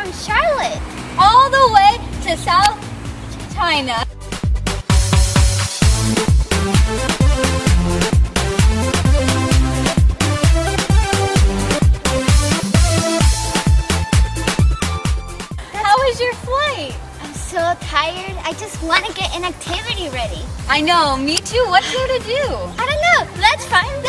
from Charlotte all the way to South China. How was your flight? I'm so tired. I just want to get an activity ready. I know, me too. What's there to do? I don't know. Let's find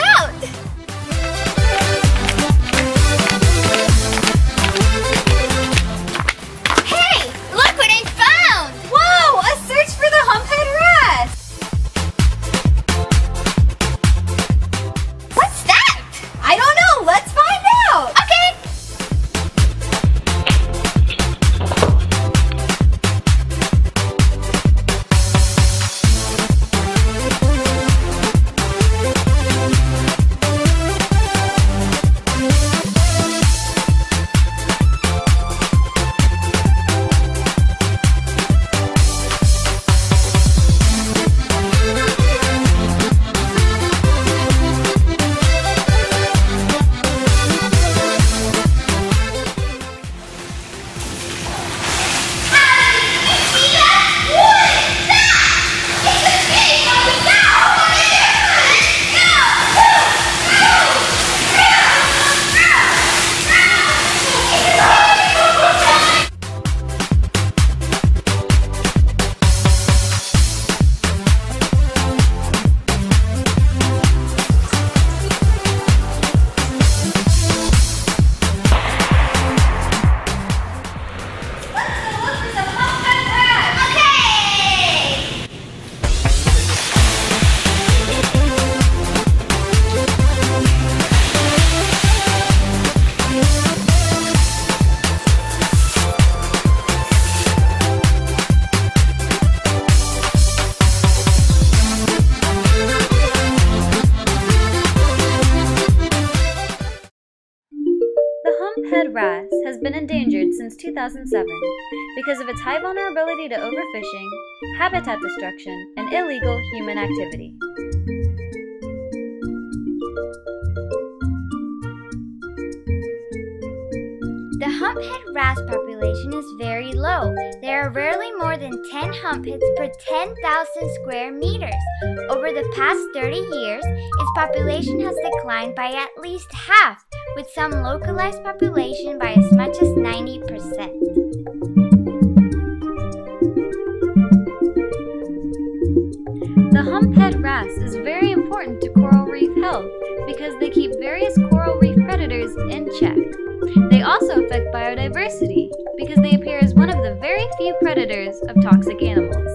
humphead wrasse has been endangered since 2007 because of its high vulnerability to overfishing, habitat destruction, and illegal human activity. The humphead wrasse population is very low. There are rarely more than 10 humpheads per 10,000 square meters. Over the past 30 years, its population has declined by at least half, with some localized population by as much as 90%. The humphead wrasse is very important to coral reef health because they keep various coral reef predators in check. They also affect biodiversity because they appear as one of the very few predators of toxic animals.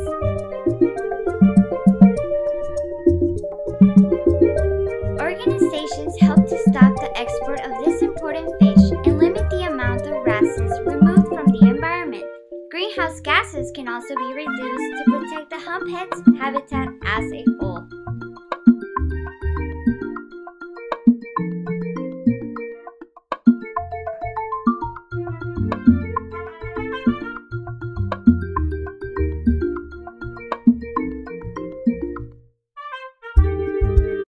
Can also be reduced to protect the humphead's habitat as a.